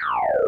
Meow.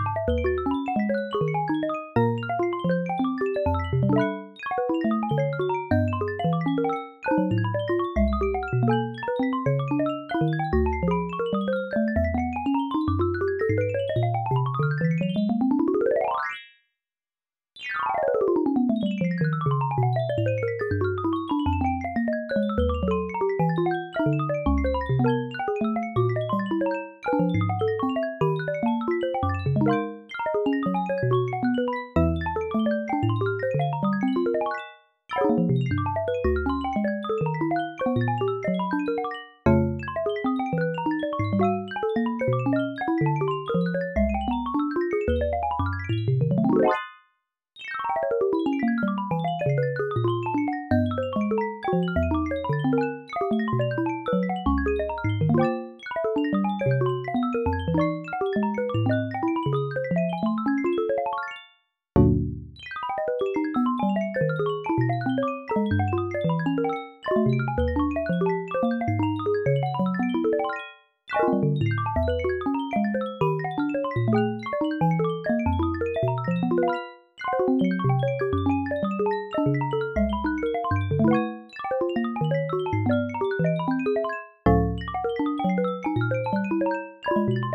Música you